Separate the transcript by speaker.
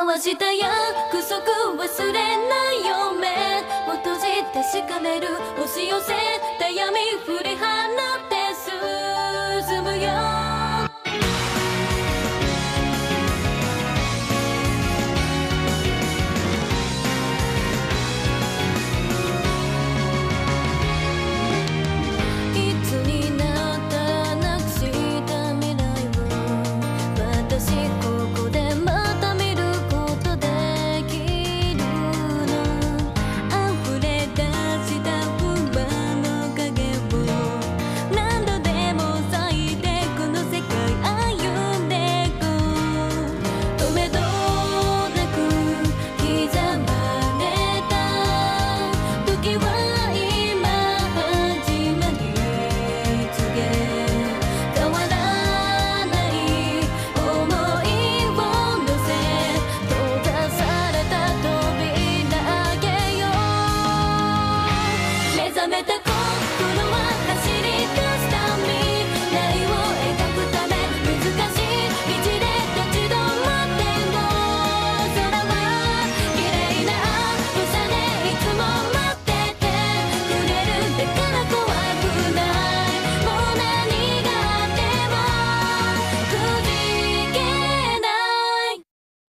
Speaker 1: 交わした約束忘れないよ目を閉じ確かめる押し寄せた闇振り放 Pásame te